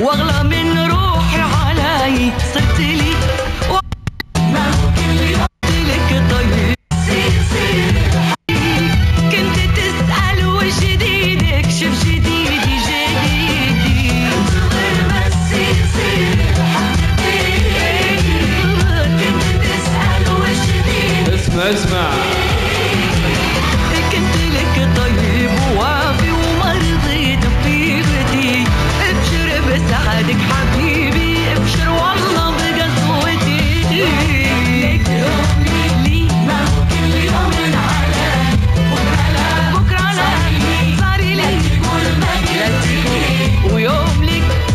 واغلى من روحي علي. صرت لي و- وعدك حبيبي ابشر والله